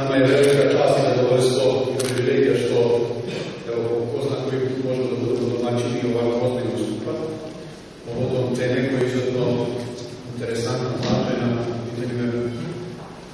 Nama je velika čast i zadovoljstvo i privilegija što evo, ko zna koji put možemo da budemo domaćini ovako ozbiljnog skupa. Povodom teme koja je izuzetno interesantna, značajna, pitanje je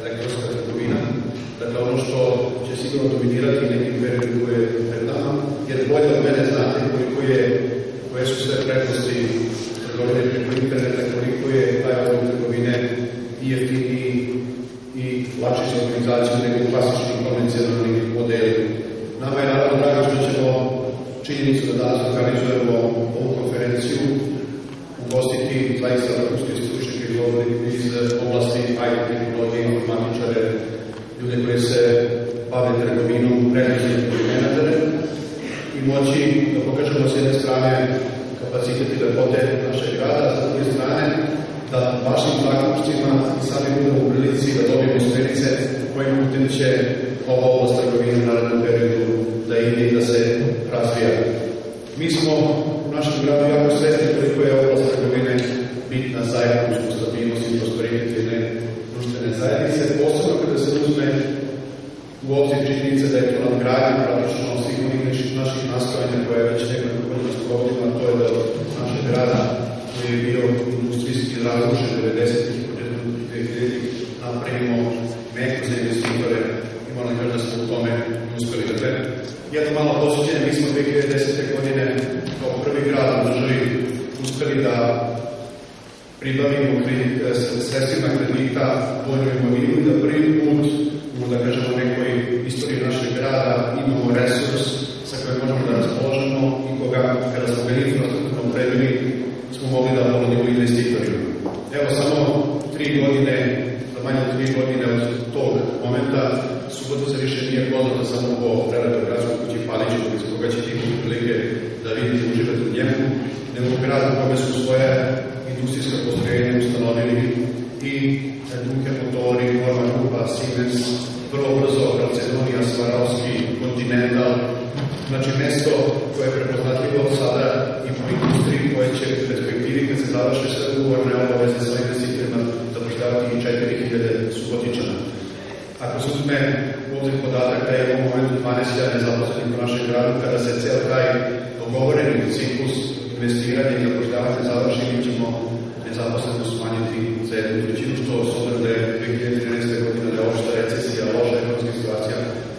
elektronska trgovina. Dakle, ono što će sigurno dominirati nekim periodu koje je pred nama, jer bolje od mene znate koliko je, koje su sve prednosti trgovine preko interneta, koliko je taj oblik trgovine i jeftiniji i lakši za organizaciju nego klasični konvencionalni modeli. Nama je naravno drago što ćemo činjenicu da danas organizujemo ovu konferenciju ugostiti zaista vrhunske stručnjake iz oblasti IT tehnologije, informatičare, ljude koji se bave trgovinom, preduzetnike i menadžere i moći da pokažemo s jedne strane kapacitet i lepote našeg grada, a sa druge strane da vašim zaključcima i sami budemo u prilici da dobijemo smjernice kojim putem će ova oblast trgovine u narednom periodu da ide i da se razvija. Mi smo u našem gradu jako svesni koliko je oblast trgovine bitna za ekonomsku stabilnost i prosperitet jedne društvene zajednice, posebno kada se uzme u obzir činjenice da je to nadgradnja praktično svih onih naših nastojanja koje je već nekako godina sprovodimo, a to je da od našeg grada koji je bio razrušen 90-ih i 2000 napravimo meku za investitore i moram da da smo u tome uspeli. Dakle, jedno malo posjećenje, mi smo 2010. godine kao prvi grad u državi uspeli da pribavimo sredstvima kredita vojnu imovinu i da prvi put u, da kažemo, nekoj istoriji našeg grada imamo resurs sa kojim možemo da raspoložimo i koga, kada smo ga infrastrukturno prebili, smo mogli da ponudimo investitorima. Evo samo tri godine, za manje od tri godine od tog momenta, Subotica poznata samo po preletoj gradskoj kući Paliću, iz koga ćete imati prilike da vidite uživati u njemu, nego grad u kome su svoje industrijska postrojenja ustanovili. I Dunker Motori, Norma Grupa, Siemens, vrlo brzo Calcedonia, Svarovski, Continental, znači mesto koje je prepoznatljivo sada i po industriji koje će u perspektivi kad se završe sve ugovorne obaveze sa investitorima zapošljavati i 4000 subotičana. Ako se uzme u obzir podatak da je u momentu 12 nezaposlenih u našem gradu, kada se cel taj dogovoreni ciklus investiranja i zapošljavanja završi, mi ćemo nezaposlenost smanjiti za jednu trećinu, što s obzirom da je 2013. godina da je opšta recesija, loša ekonomska situacija,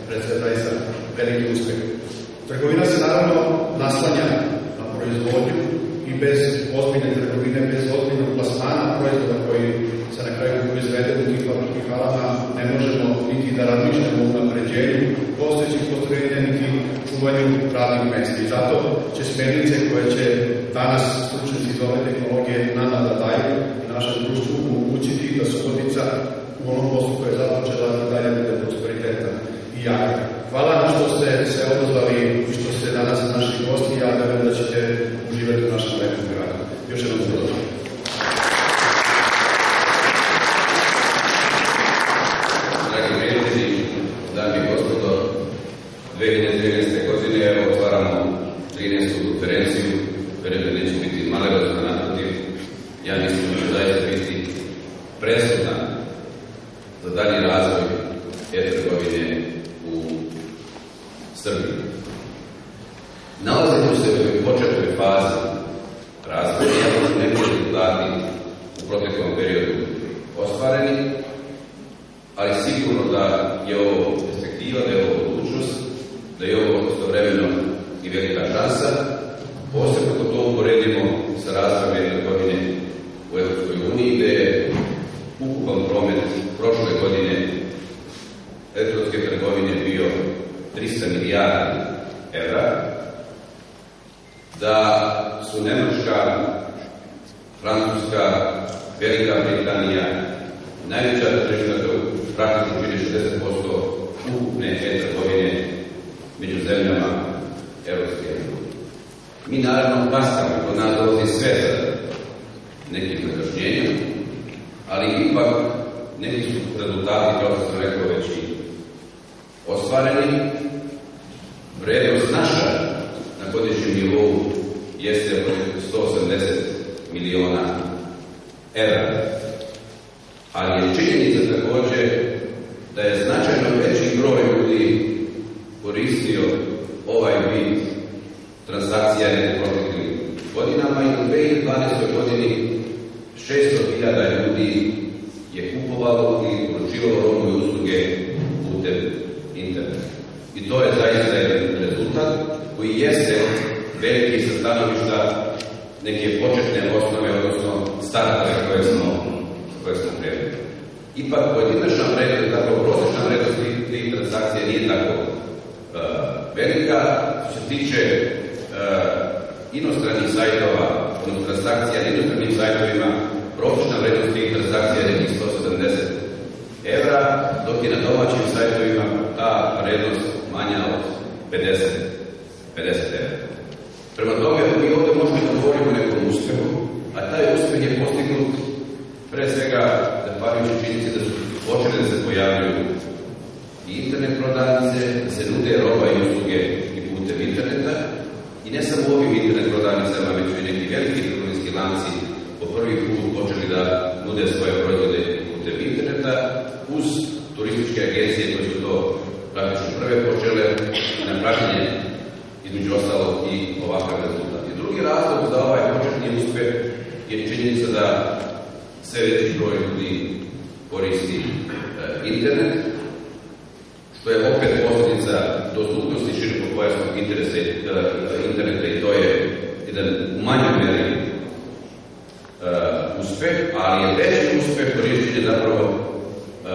predstavlja zaista veliki uspeh. Trgovina se naravno naslanja na proizvodnju i bez ozbiljne trgovine, bez ozbiljnog plasmana proizvoda koji se na kraju proizvede u tim fabričkim halama, ne možemo niti da razmišljamo o napređenju postojećih postrojenja, niti čuvanju radnih mesta. I zato će smernice koje će danas stručnici iz ove tehnologije nama da daju našem društvu omogućiti da Subotica u onom poslu koje je započela da dalje bude prosperitetan i jak. Hvala vam što ste se odozvali i što ste danas naši gosti i ja verujem da ćete uživati u našem lepom gradu. Još jednom dobrodošli. Dragi prijatelji, dame i gospodo, 2013. godine evo otvaramo 13. konferenciju, verujem da neće biti malegozna naprotiv, ja mislim da će zaista biti presudna za dalji razvoj e-trgovine u Srbiji. Nalazimo se u početnoj fazi razvoja, iako neki rezultati u proteklom periodu ostvareni, ali sigurno da je ovo perspektiva, da je ovo budućnost, da je ovo istovremeno i velika šansa, posebno to uporedimo sa razvojem trgovine u Evropskoj uniji, gde je ukupan promet prošle godine elektronske trgovine bio 300 milijardi evra, da su Nemačka, Francuska, Velika Britanija, najveća tržišta praktično čini 60% ukupne e-trgovine među zemljama Evropske unije. Mi naravno kaskamo, kod nas dolazi sve za nekim zakašnjenjem, ali ipak neki su rezultati, kao što sam rekao, već ostvareni. Vrednost naša na godišnjem nivou jeste 180 miliona evra. Ali je činjenica takođe da je značajno veći ljudi koristio ovaj vid transakcija nekih proteklih godinama i u 2012. godini 600.000 ljudi je kupovalo i poručivalo robu i usluge putem interneta. I to je zaista jedan rezultat koji jeste veliki sa stanovišta neke početne osnove, odnosno startove koje smo, koje smo krenuli. Ipak pojedinačna vrednost, tako prosječna vrednost tih transakcija nije tako uh, velika. Što se tiče inostranih sajtova, odnosno transakcija na inostranim sajtovima, prosječna vrednost tih transakcija je nekih 170 evra, dok je na domaćim sajtovima ta vrednost manja od 50, 50 evra. Prema tome, mi ovdje možemo da govorimo nekom uspehu, a taj uspeh je postignut pre svega zahvaljujući činjenici da su počeli da se pojavljuju i internet prodavnice, da se nude roba i usluge i ne samo ovim internet prodavnicama, već i neki veliki trgovinski lanci po prvi put počeli da nude svoje proizvode putem interneta uz turističke agencije koje su to praktično prve počele na praćenje između ostalo i ovakav rezultat. I drugi razlog za ovaj početni uspeh je činjenica da sve veći broj ljudi koristi e, internet, što je opet posljedica dostupnosti pojasnog interesa e, interneta i to je jedan u manjoj meri e, uspeh, ali je veći uspeh korišćenje zapravo e,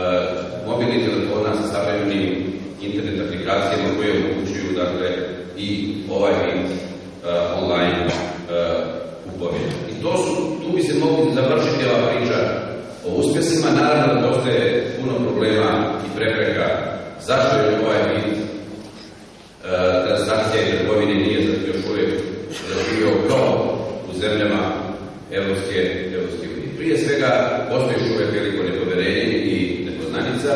mobilnih telefona sa savremenim internet aplikacijama koje omogućuju dakle i ovaj vid online kupovine. I to su, tu bi se mogli završiti ova priča o uspjesima. Naravno da postoje puno problema i prepreka zašto je ovaj vid uh, transakcija i trgovine nije još uvijek zaživio kao u zemljama Evropske, Evropske unije. Prije svega postoji još uvijek veliko nepoverenje i nepoznanica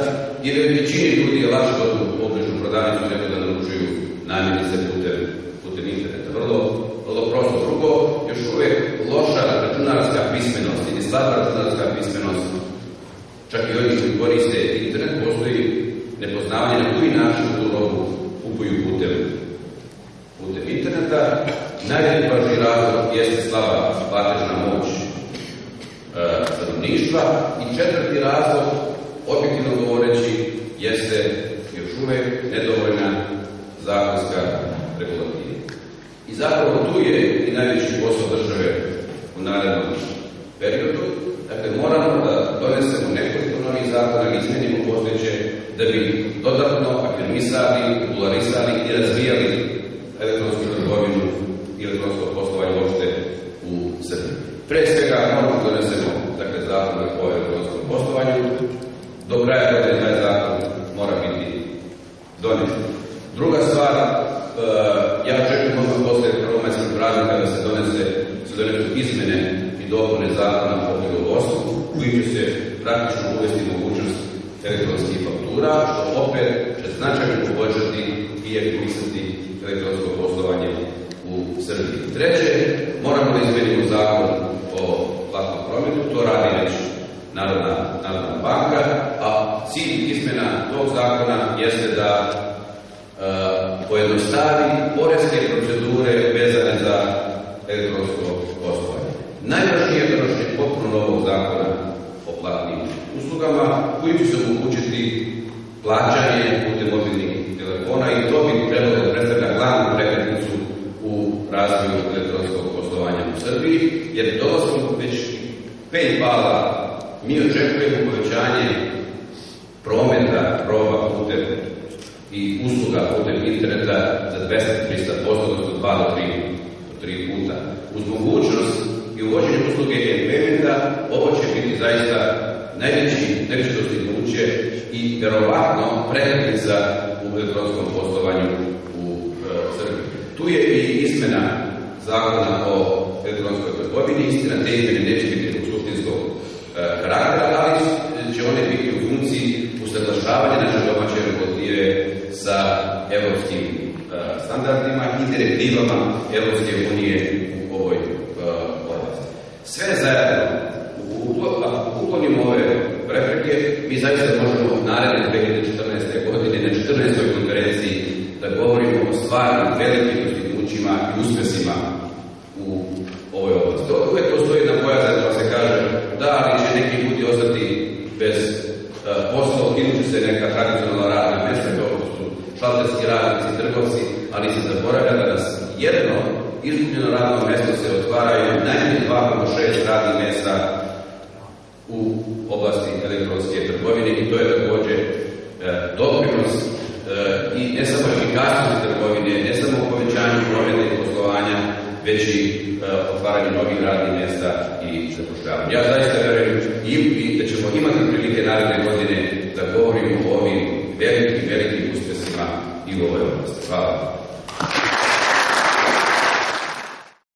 i većini ljudi je da u obližnu prodavnicu nego da naručuju namirnice putem, putem interneta. Vrlo, vrlo prosto. Drugo, još uvijek loša računarska pismenost ili slaba računarska pismenost, čak i oni koji koriste internet, postoji nepoznavanje na koji način tu robu kupuju putem, putem interneta. Najvažniji razlog jeste slaba platežna moć e, stanovništva i četvrti razlog, objektivno govoreći, jeste još uvijek nedovoljna zakonska regulativa. I zapravo tu je i najveći posao države u narednom periodu. Dakle, moramo da donesemo nekoliko novih zakona izmenimo postojeće da bi dodatno akademizali, popularizali i razvijali elektronsku trgovinu i elektronsko poslovanje uopšte u Srbiji. Pre svega moramo donesemo dakle, zakon o elektronskom poslovanju. Do kraja godine taj zakon mora biti donet. Druga stvar, ja očekujem odmah posle prvomajskog praznika da se donese, se donesu izmene i dopune zakona o knjigovodstvu, koji će se praktično uvesti mogućnost elektronskih faktura, što opet će značajno poboljšati i efektivisati elektronsko poslovanje u Srbiji. Treće, moramo da izmenimo zakon o platnom prometu, to radi već Narodna, Narodna banka, a cilj izmena tog zakona jeste da uh, pojednostavi poreske procedure vezane za elektronsko poslovanje. Najvažnije je donošenje potpuno novog zakona o platnim uslugama koji će se omogućiti plaćanje putem mobilnih telefona i to bi trebalo da predstavlja glavnu prekretnicu u razvoju elektronskog poslovanja u Srbiji, jer dolazimo već pet bala mi očekujemo povećanje prometa roba putem i usluga putem interneta za 200-300%, odnosno 2 do 3, do 3 puta. Uz mogućnost i uvođenje usluge e-paymenta, ovo će biti zaista najveći, najveće dostignuće i verovatno prekretnica u elektronskom poslovanju u e, Srbiji. Tu je i izmena zakona o elektronskoj trgovini, istina te izmene neće biti u suštinskog e, karaktera, ali će one biti u funkciji usaglašavanja naše domaće regulative sa evropskim e, standardima i direktivama Evropske unije u ovoj e, oblasti. Sve zajedno, ako uklonimo ove prepreke, mi zaista možemo naredne 2014. godine, na 14. stvarnim velikim dostignućima i uspesima u ovoj oblasti. Uvijek postoji jedna bojazan da se kaže da ali će neki ljudi ostati bez uh, posla, ukinut se neka tradicionalna radna mjesta kao su šalterski radnici, trgovci, ali se zaboravlja da nas jedno izgubljeno radno mjesto se otvaraju najmanje 2,6 radnih mjesta u oblasti elektronske trgovine i to je također e, doprinos e, i ne samo efikasnosti trgovine, ne samo povećanju promjene i poslovanja, već i e, otvaranju novih radnih mjesta i zapošljavanja. Ja zaista verujem i, i da ćemo imati prilike naredne godine da govorimo o ovim velikim, velikim uspjesima i u ovoj oblasti. Hvala.